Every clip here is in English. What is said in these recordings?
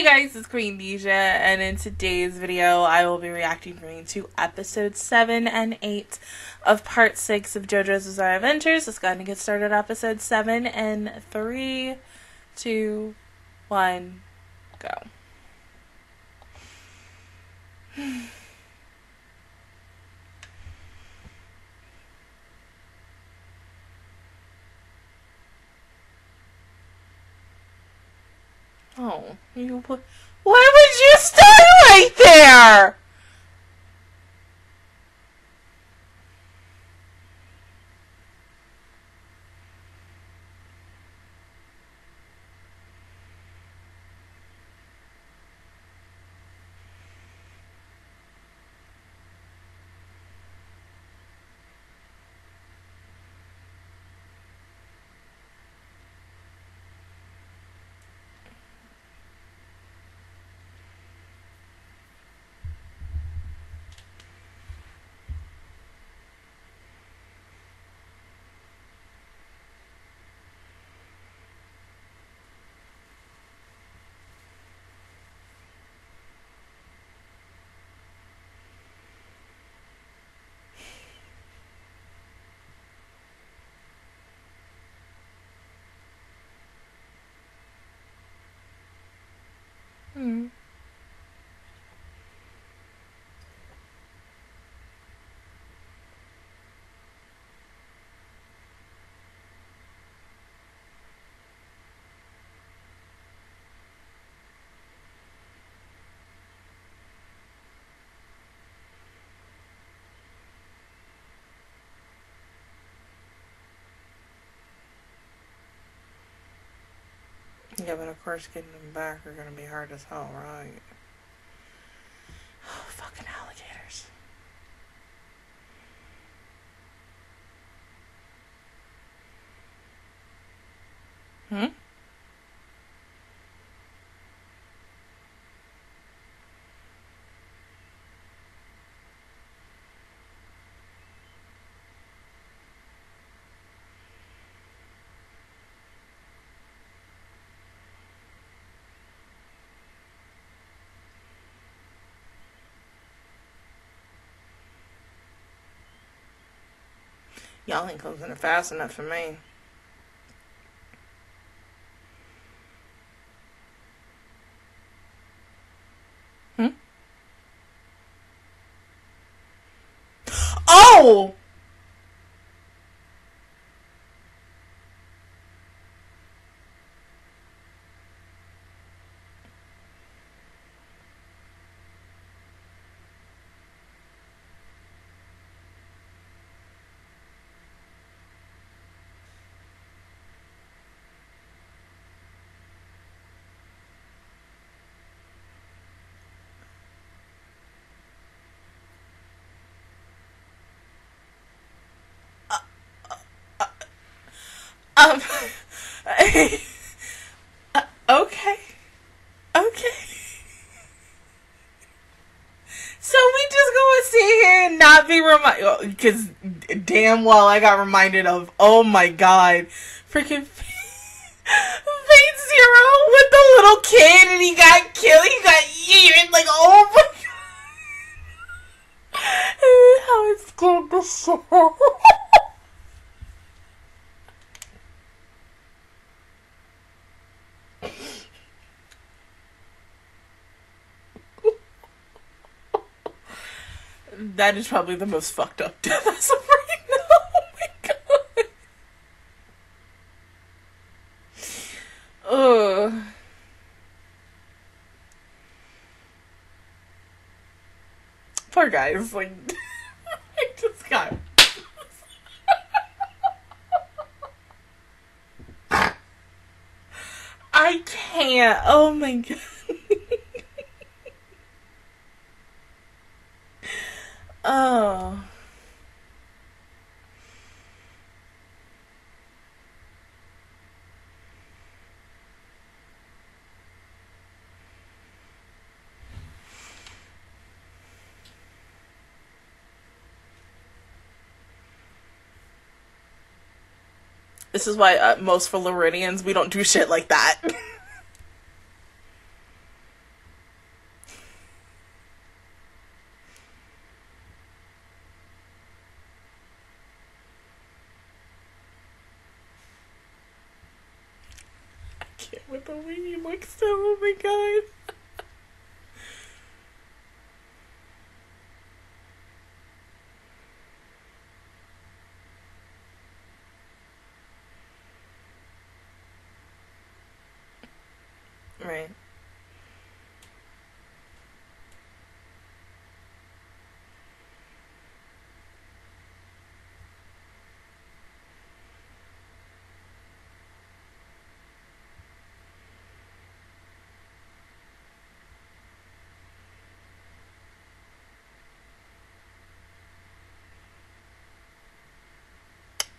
Hey guys, it's Queendija, and in today's video, I will be reacting to episode 7 and 8 of part 6 of JoJo's Bizarre Adventures. Let's go ahead and get started episode 7 in 3, 2, 1, go. Oh, you Why would you stay right there? Yeah, but of course getting them back are gonna be hard as hell, right? Oh, fucking alligators. Hmm? Y'all ain't closing it fast enough for me. Hmm? Oh! Um, uh, okay. Okay. So we just gonna sit here and not be reminded, because damn well I got reminded of, oh my god, freaking Fate Zero with the little kid and he got killed, he got eaten, like, oh my god. How it scared the shit that is probably the most fucked up death as of right now. Oh my god. Ugh. Poor guys, like I just got I can't. Oh my god. This is why uh, most Floridians we don't do shit like that. the way though, oh my god. right.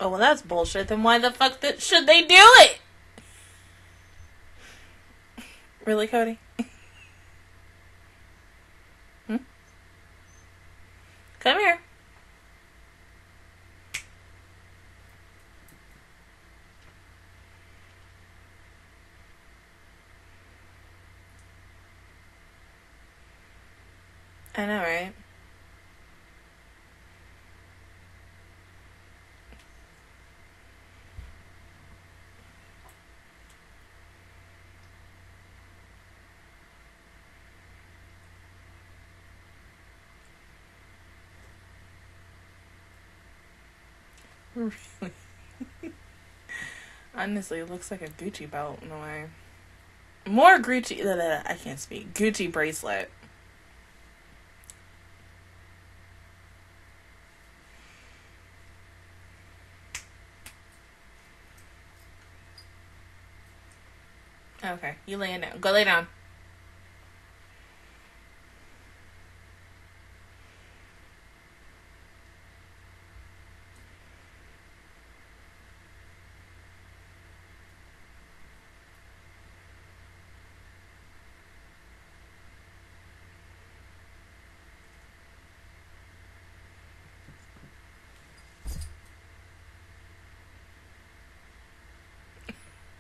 Oh, well, that's bullshit. Then why the fuck th- should they do it? Really, Cody? hmm? Come here. I know, right? Really? Honestly, it looks like a Gucci belt in a way. More Gucci. I can't speak. Gucci bracelet. Okay, you lay down. Go lay down.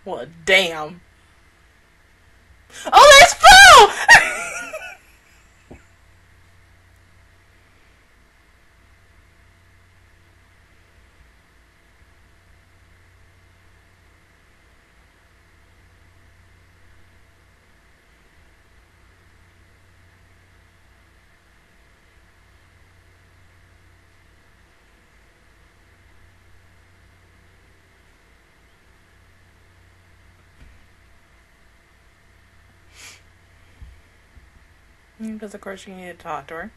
Well, damn. Oh, that's Mm, because of course you need to talk to her.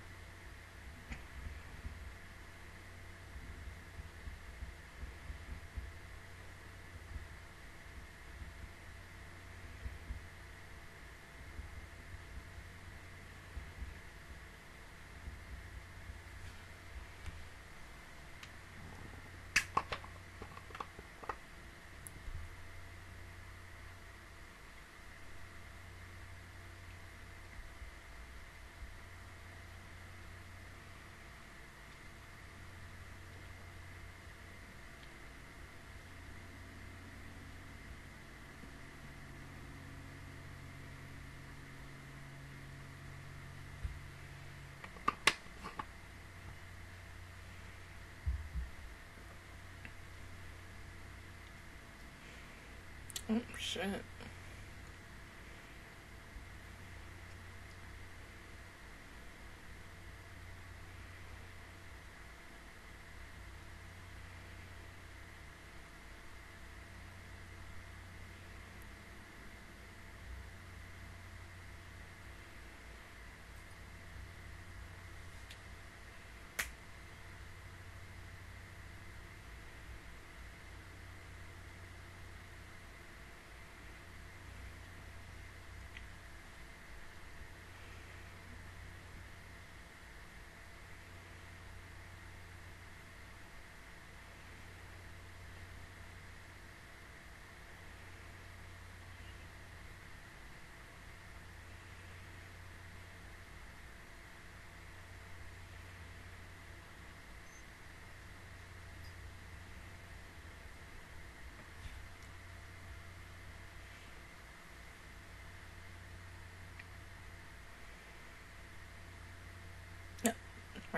Oh, shit.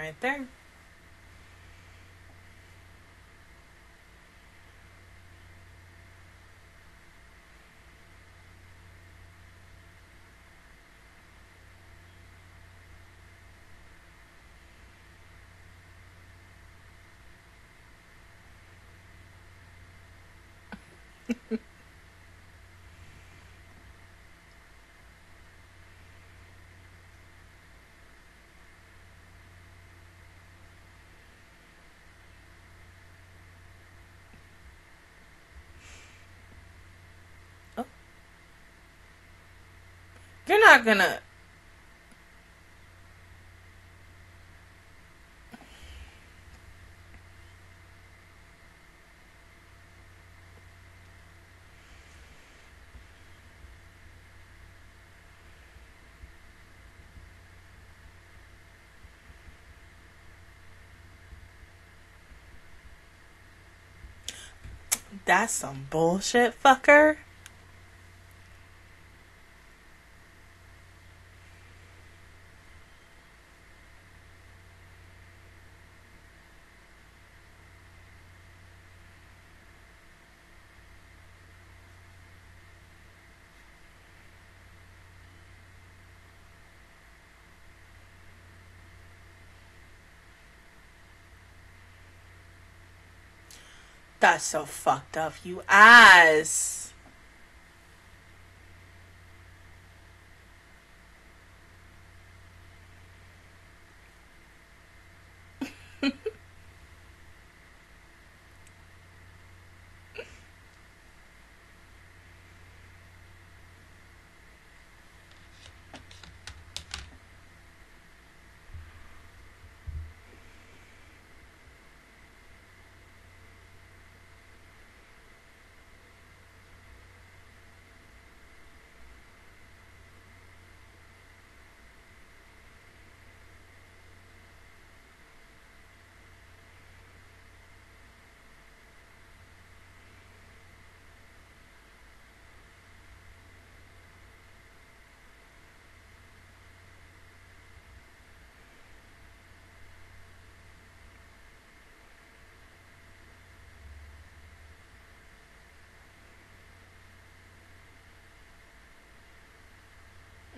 right there. You're not gonna. That's some bullshit, fucker. That's so fucked up, you ass.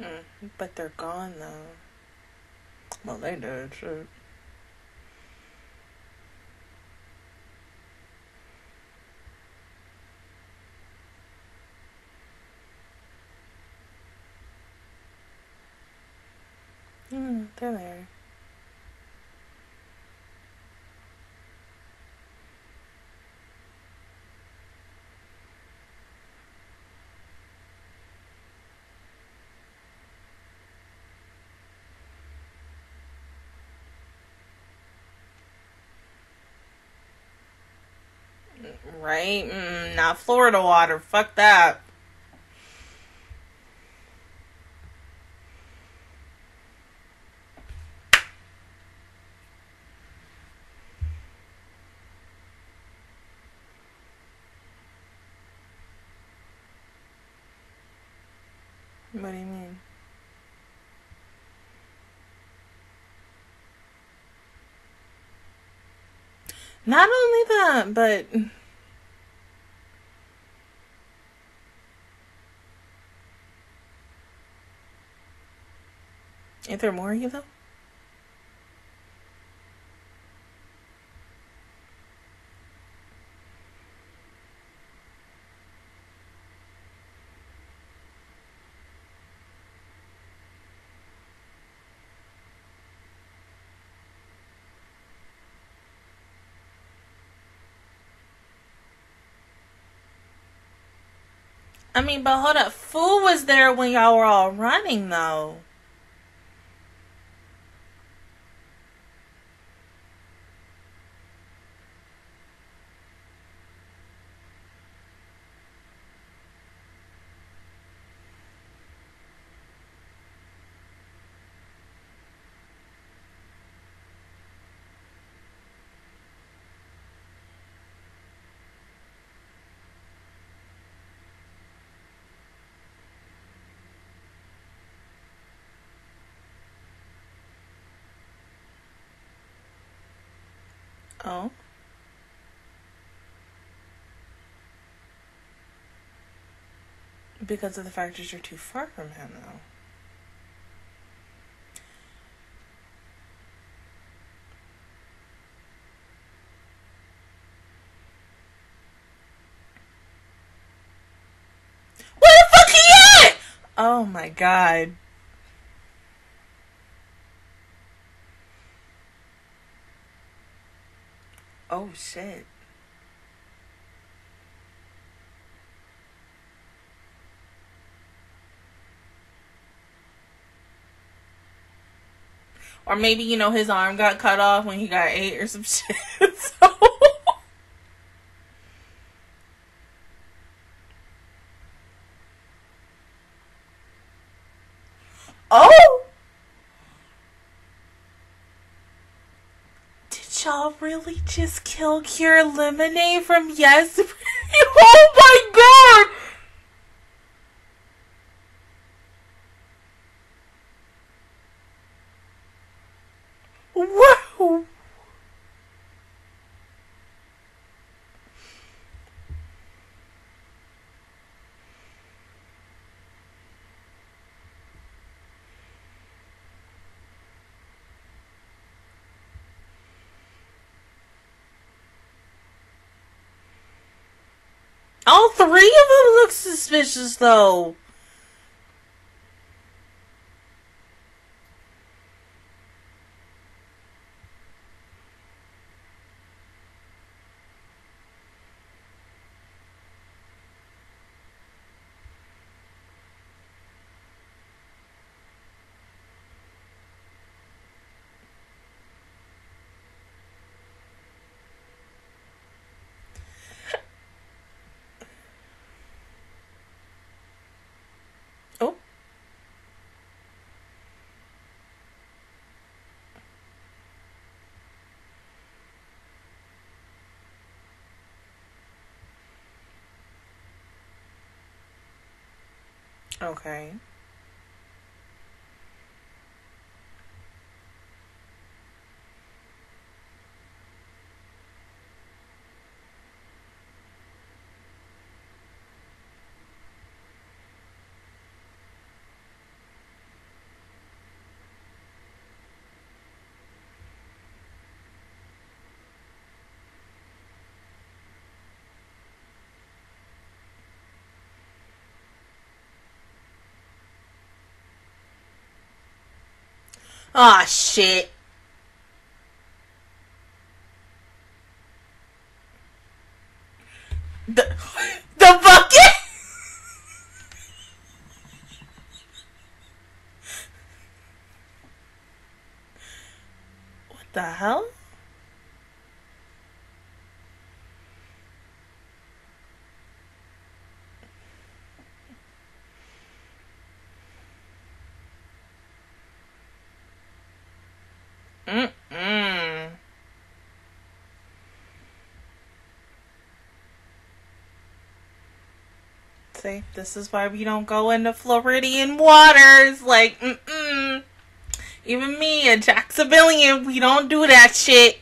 Mm, but they're gone though. Well, they did, shit. Mm, they're there. Right? Mm, not Florida water. Fuck that. What do you mean? Not only that, but There more of you though? I mean, but hold up. Fool was there when y'all were all running, though. Oh. Because of the factors, you're too far from him, though. Where the fuck he at? Oh my god. Oh shit. Or maybe, you know, his arm got cut off when he got eight or some shit. so. Oh! Did y'all really just kill Cure Lemonade from Yes? oh my god! Wow! All three of them look suspicious, though. Oh. Okay. Ah, shit. The the bucket. what the hell? Mm-mm. See, this is why we don't go into Floridian waters. Like, mm-mm. Even me, a Jacksonvillian, we don't do that shit.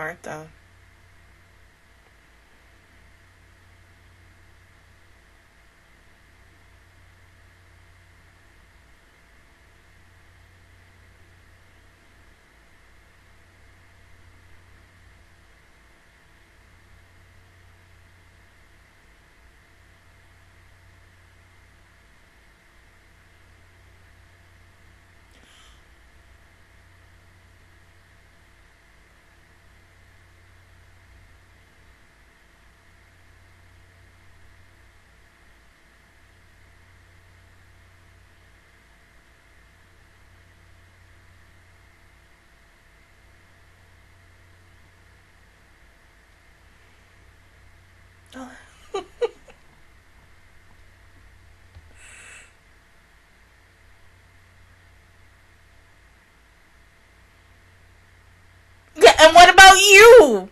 Smart though. and what about you?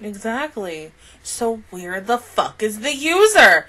Exactly. So where the fuck is the user?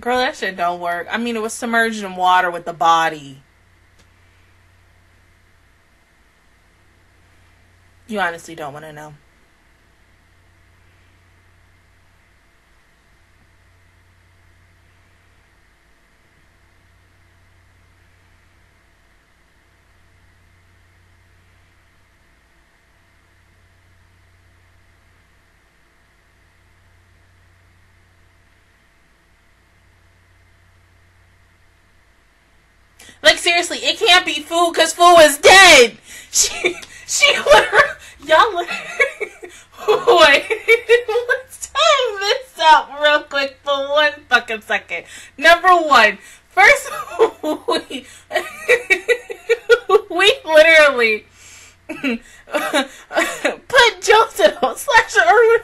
Girl, that shit don't work. I mean, it was submerged in water with the body. You honestly don't want to know. Like seriously, it can't be Fu because Fu is dead. She she literally y'all wait. Let's time this out real quick for one fucking second. Number one, first we we literally put Joseph slash Irwin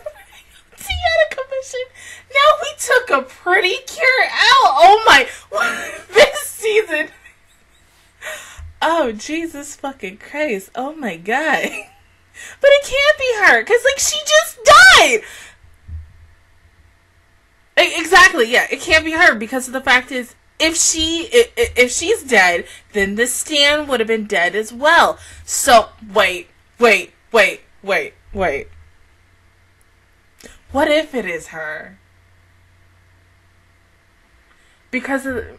Tiana commission. Now we took a pretty cure out. Oh my! This Oh, Jesus fucking Christ. Oh my god. But it can't be her, because, like, she just died! Exactly, yeah. It can't be her, because the fact is, if she if she's dead, then the stand would have been dead as well. So wait, wait, wait, wait, wait. What if it is her? Because of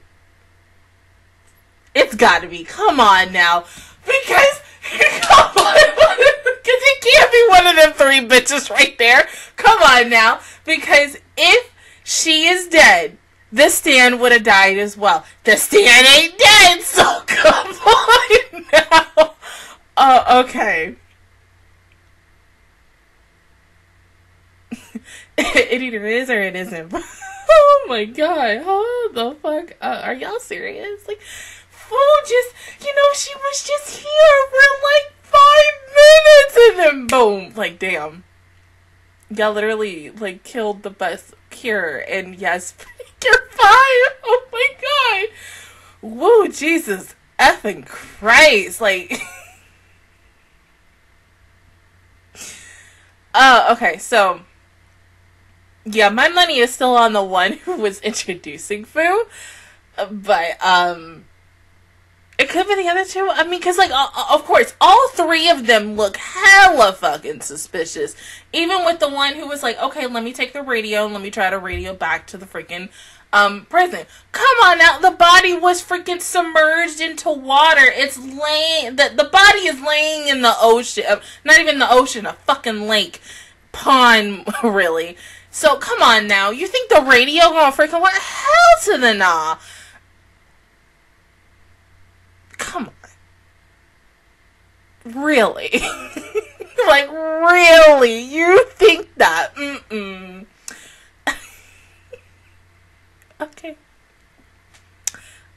it's got to be. Come on now, because come on, because it can't be one of them three bitches right there. Come on now, because if she is dead, the stand would have died as well. The stand ain't dead, so come on now. Oh, okay. it either is or it isn't. oh my god, how the fuck? Uh, are y'all serious? Like, fool just, you know, she was just here for like five minutes and then boom. Like, damn. Y'all literally, like, killed the best cure. And yes, you're fine. Oh my god. Whoa, Jesus effing Christ. Like, uh, okay, so yeah, my money is still on the one who was introducing Fu, but um, it could be the other two. I mean, because, like, uh, of course, all three of them look hella fucking suspicious. Even with the one who was like, okay, let me take the radio and let me try to radio back to the freaking um prison. Come on now, the body was freaking submerged into water. It's laying the the body is laying in the ocean. Uh, not even the ocean, a fucking lake, pond, really. So come on now, you think the radio gonna freaking what hell to the nah? Come on. Really? like, really? You think that? Mm-mm. okay.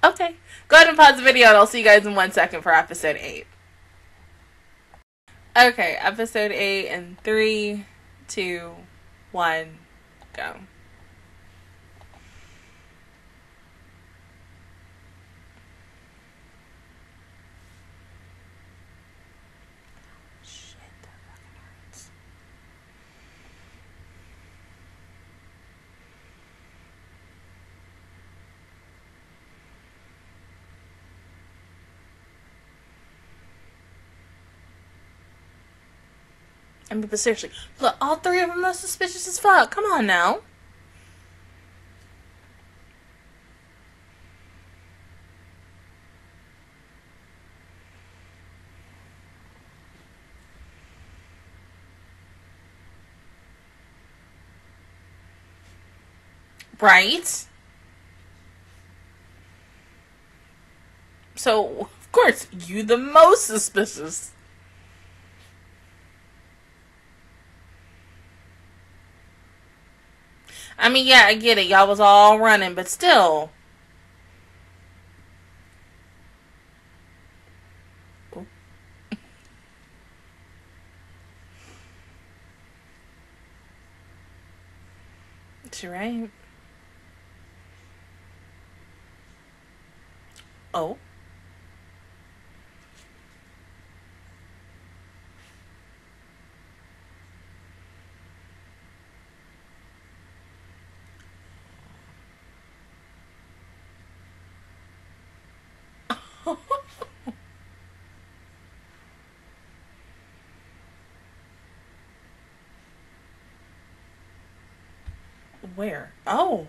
Okay. Go ahead and pause the video and I'll see you guys in one second for episode 8. Okay, episode 8 in three, two, one, go. I mean, but seriously, look, all three of them are suspicious as fuck. Come on now. Right? So, of course, you the most suspicious. I mean, yeah, I get it. Y'all was all running, but still. That's right. Oh. Where? Oh.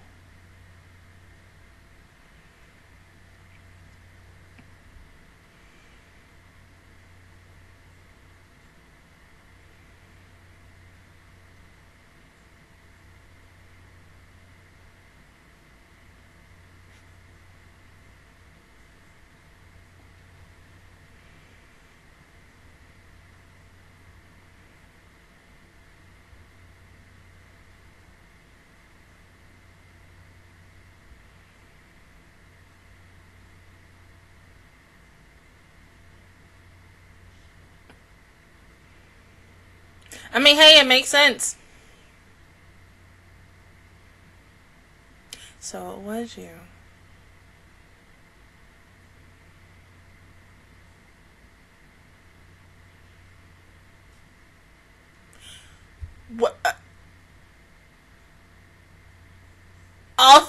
I mean, hey, it makes sense. So it was you. What? Uh, all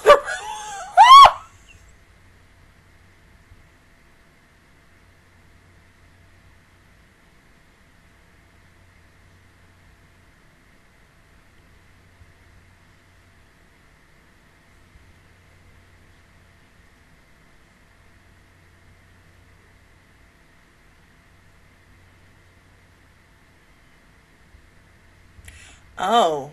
Oh.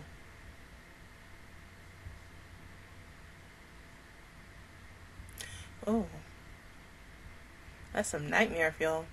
Oh. That's some nightmare feel.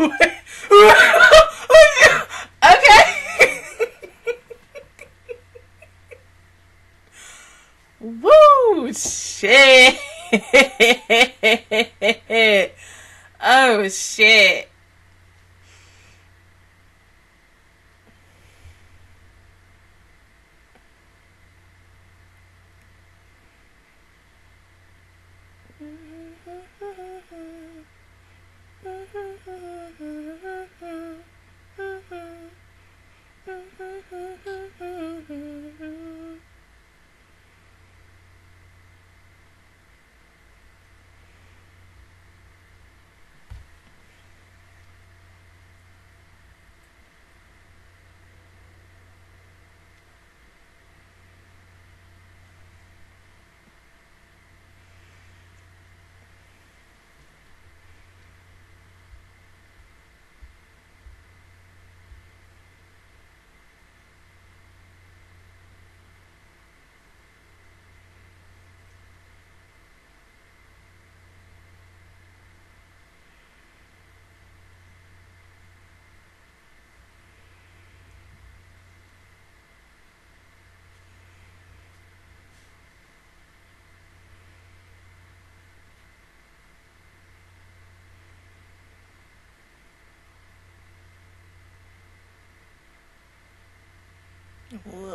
okay. Woo! Shit. oh shit. Oh.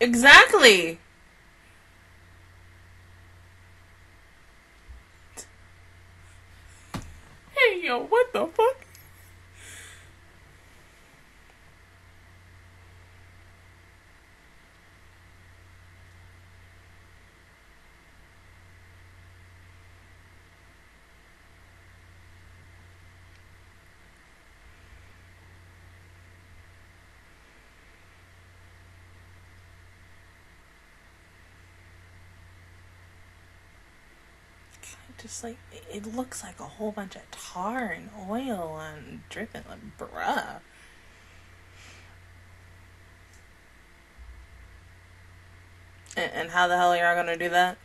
Exactly. Hey, yo, what the fuck? just like it looks like a whole bunch of tar and oil and dripping like bruh. And, how the hell are y'all gonna do that?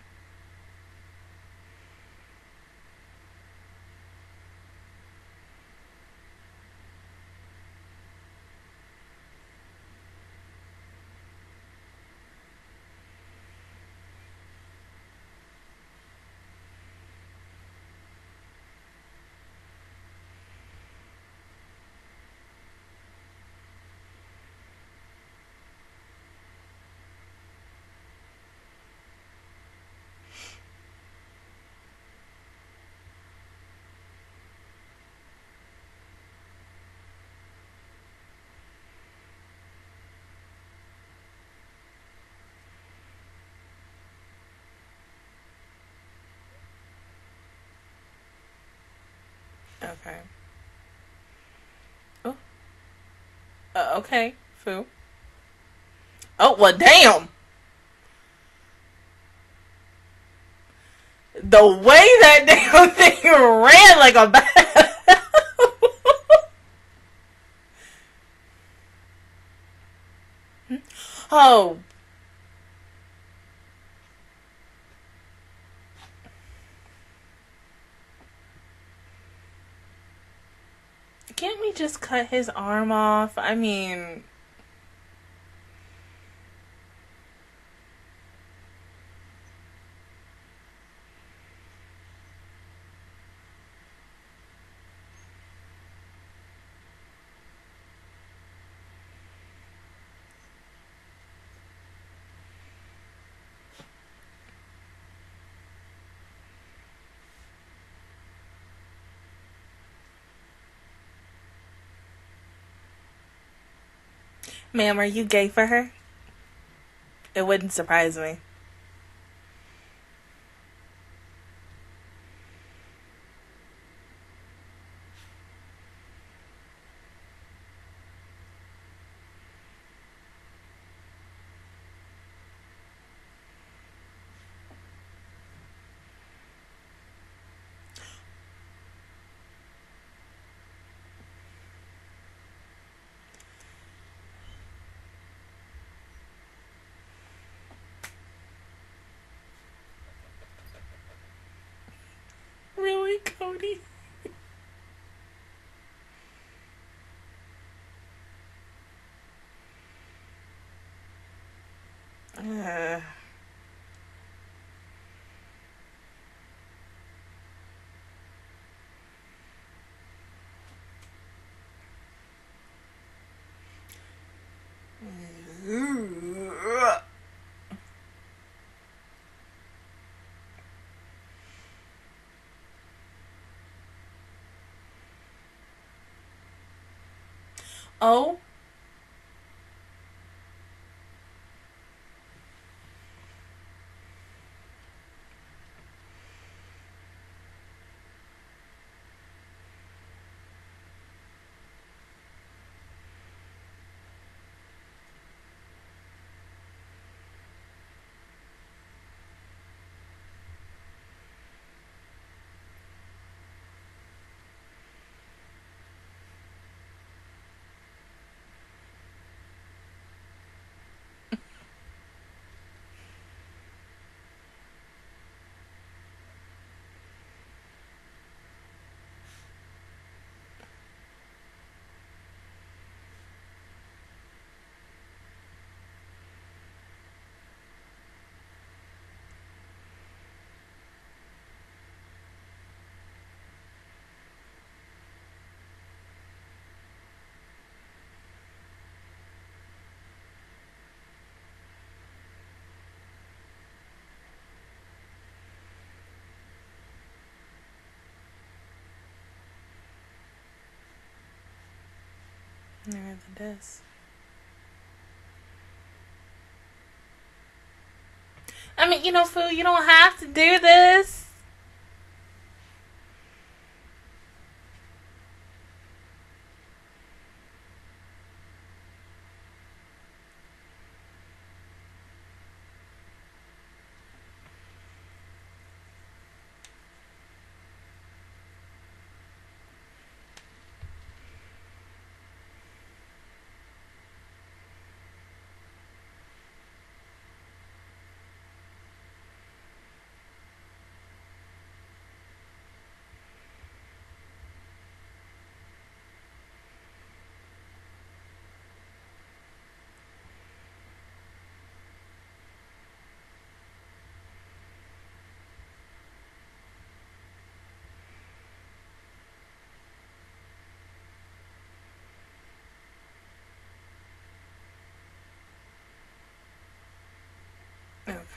Okay. Oh. Uh, okay, foo. Oh, well, damn! The way that damn thing ran like a bat. oh, can't we just cut his arm off? I mean, Ma'am, are you gay for her? It wouldn't surprise me. Really, Cody? Oh. I mean, you know, Fu, you don't have to do this.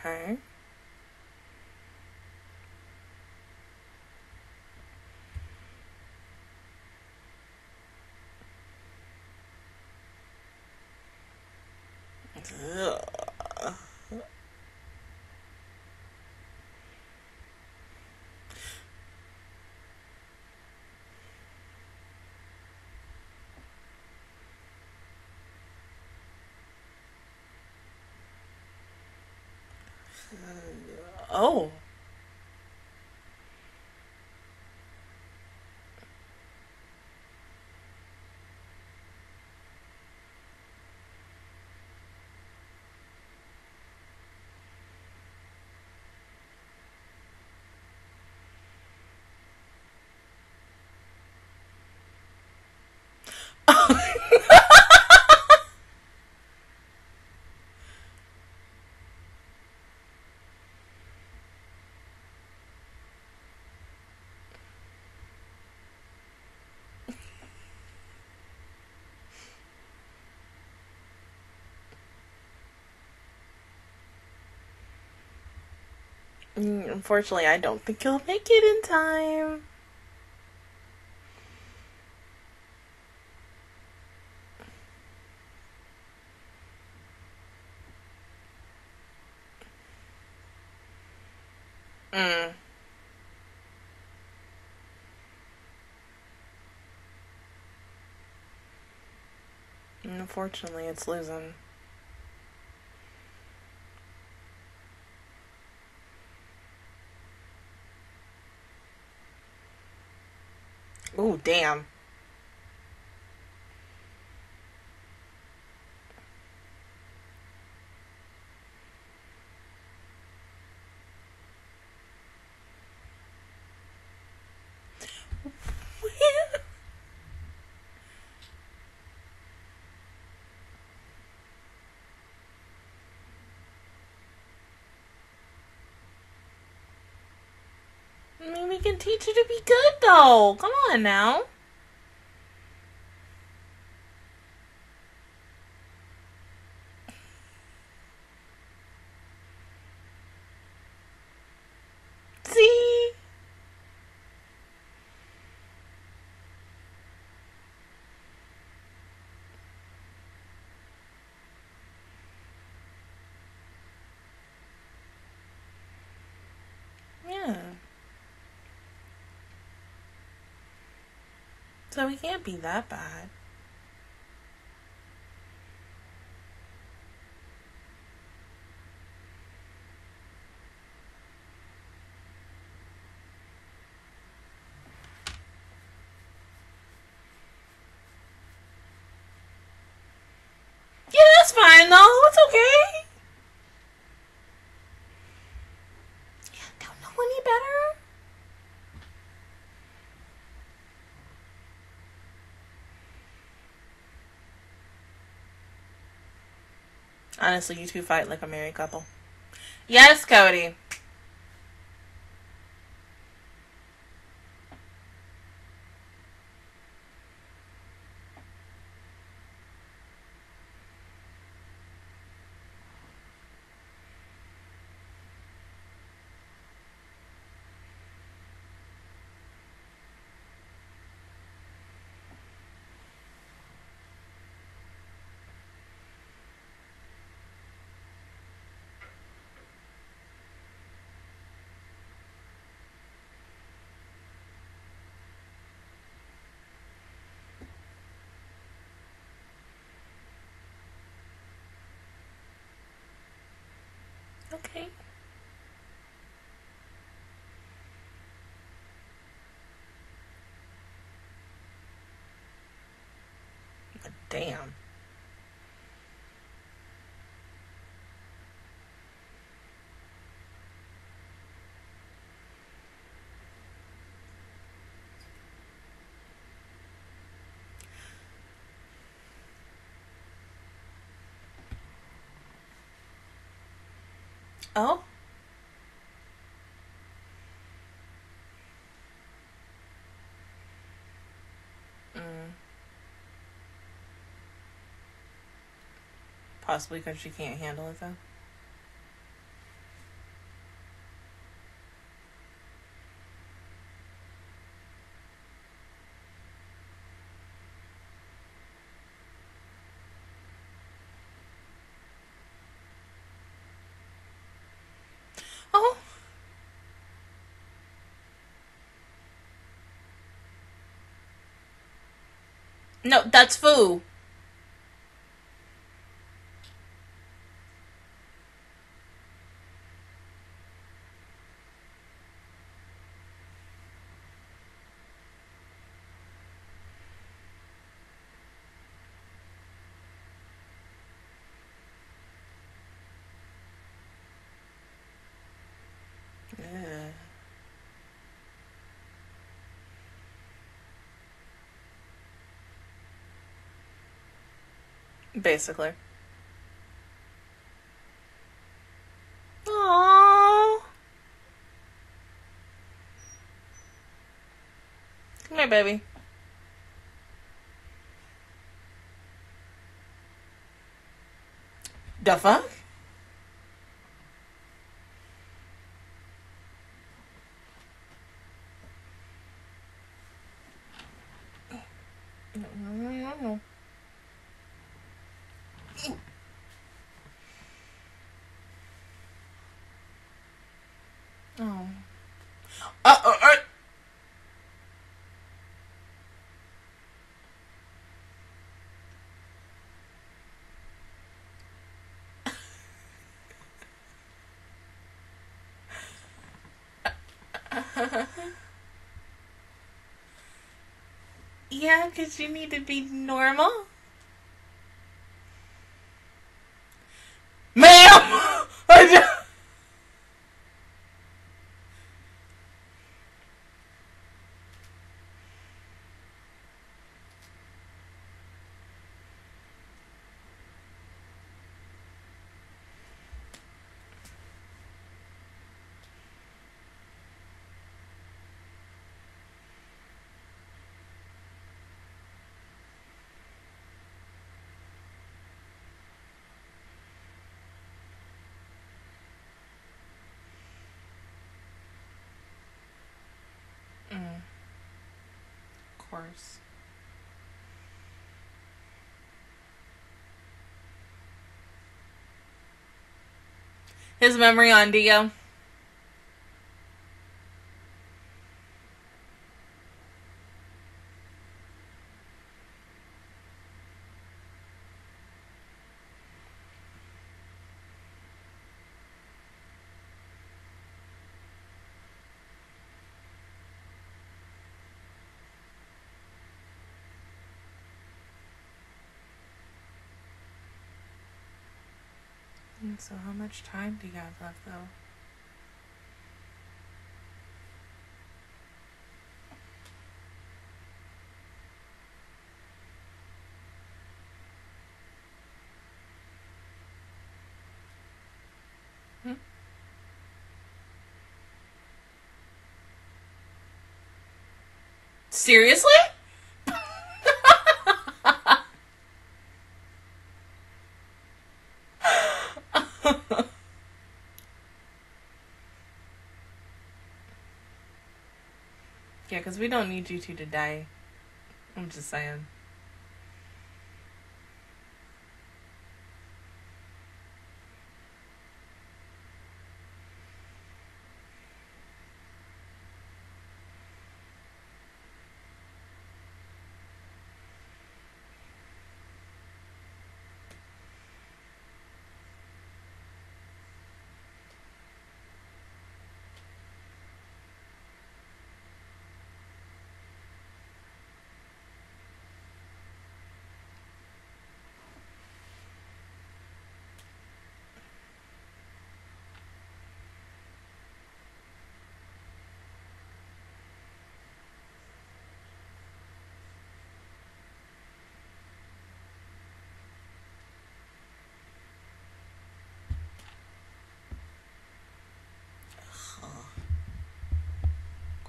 Okay. Ugh. Oh. Mm, Unfortunately, I don't think he'll make it in time. Mm. Unfortunately, it's losing. Ooh, damn. I mean, we can teach you to be good, though. Come on now. See? Yeah. So we can't be that bad. Yeah, that's fine though. It's okay. Yeah, don't know any better. Honestly, you two fight like a married couple. Yes, Cody. Damn. Oh? Possibly because she can't handle it, though. Oh. No, that's Fu. Yeah. Basically. Aww. Come here, baby. The fuck? No, no, no, no, no. Oh. Uh, uh, uh. Yeah, because you need to be normal. Ma'am! I just... Mm. Of course. His memory on Dio. And So how much time do you have left though? Hmm? Seriously? Yeah, because we don't need you two to die. I'm just saying.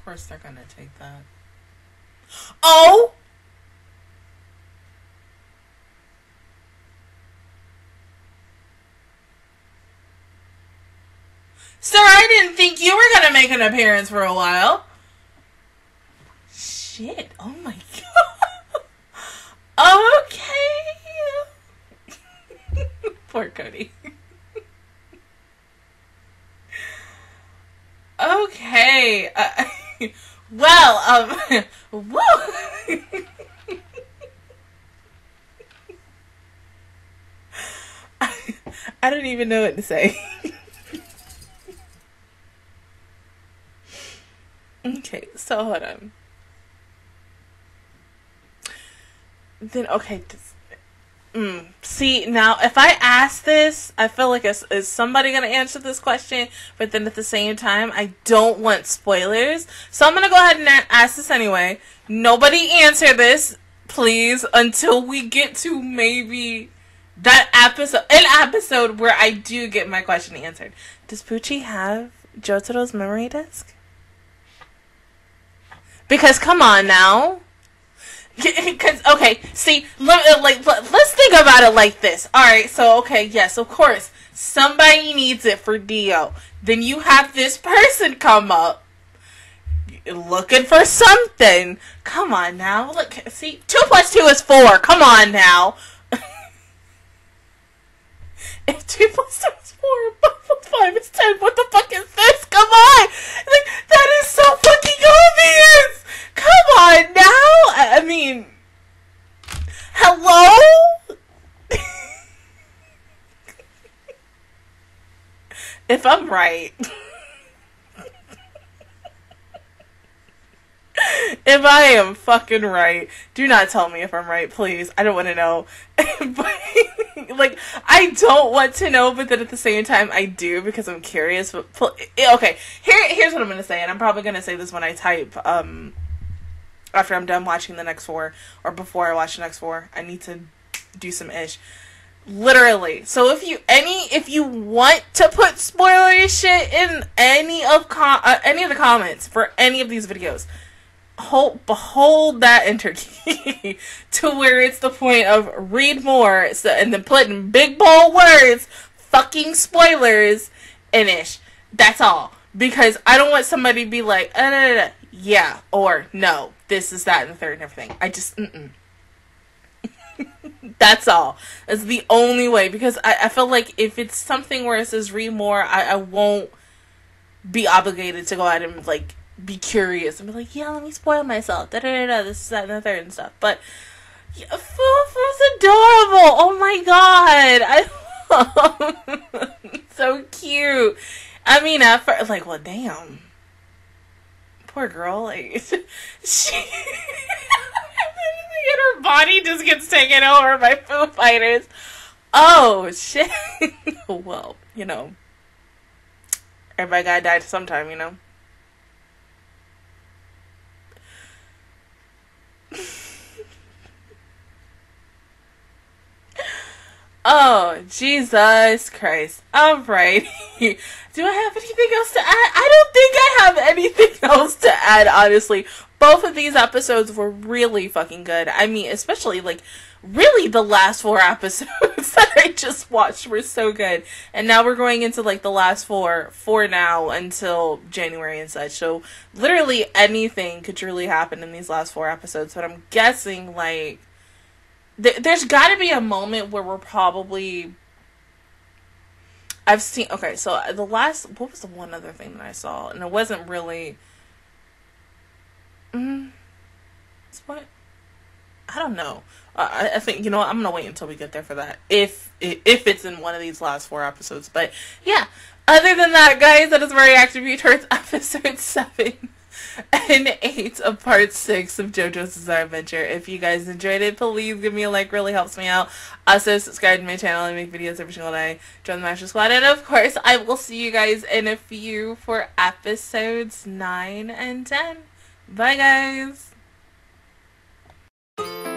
Course they're gonna take that. Oh! Sir, I didn't think you were gonna make an appearance for a while. Shit. Oh my god. okay. Poor Cody. okay. Uh, well, um, woo. I don't even know what to say. okay, so hold on. Then okay, this, mm, see now if I ask this, I feel like is, is somebody gonna answer this question? But then at the same time, I don't want spoilers, so I'm gonna go ahead and ask this anyway. Nobody answer this, please, until we get to maybe that episode, an episode where I do get my question answered. Does Pucci have Jotaro's memory disk? Because come on now. Because okay, see, let, uh, like let's think about it like this. All right, so okay, yes, of course, somebody needs it for Dio. Then you have this person come up looking for something. Come on now, look, see, two plus two is four. Come on now. If two plus two is four, five plus five is ten. What the fuck is this? Come on, like that is so fucking obvious. Come on now. I mean, hello? if I'm right. if I am fucking right, do not tell me if I'm right, please. I don't want to know. but, like, I don't want to know, but then at the same time, I do because I'm curious. But okay, here, here's what I'm gonna say, and I'm probably gonna say this when I type. Um, after I'm done watching the next four, or before I watch the next four, I need to do some ish. Literally. So if you any if you want to put spoiler shit in any of com- uh, any of the comments for any of these videos, hold behold that enter key to where it's the point of read more so, and then put in big bold words fucking spoilers in ish. That's all. Because I don't want somebody to be like, uh, yeah, or no, this is that and the third and everything. I just, mm That's all. It's the only way because I, I feel like if it's something where it says read more, I, I won't be obligated to go out and like be curious and be like, yeah, let me spoil myself. Da da da. This is that and the third and stuff. But yeah, Fufu's adorable. Oh my god, I so cute. I mean, at first, like, well, damn poor girl, like she and her body just gets taken over by Foo Fighters. Oh shit! well, you know, everybody gotta die sometime, you know. Oh, Jesus Christ. Alright. Do I have anything else to add? I don't think I have anything else to add, honestly. Both of these episodes were really fucking good. I mean, especially, like, really the last four episodes that I just watched were so good. And now we're going into, like, the last four for now until January and such. So, literally anything could truly happen in these last four episodes. But I'm guessing, like, th- there's got to be a moment where we're probably. I've seen. Okay, so the last. What was the one other thing that I saw? And it wasn't really. Mm, what? I don't know. I, I think you know I'm gonna wait until we get there for that. If if it's in one of these last four episodes, but yeah. Other than that, guys, that is where I attribute towards episode seven. and eight of part six of JoJo's Bizarre Adventure. If you guys enjoyed it, please give me a like. Really helps me out. Also, subscribe to my channel. I make videos every single day. Join the Master Squad. And of course, I will see you guys in a few for episodes 9 and 10. Bye, guys. Thank you.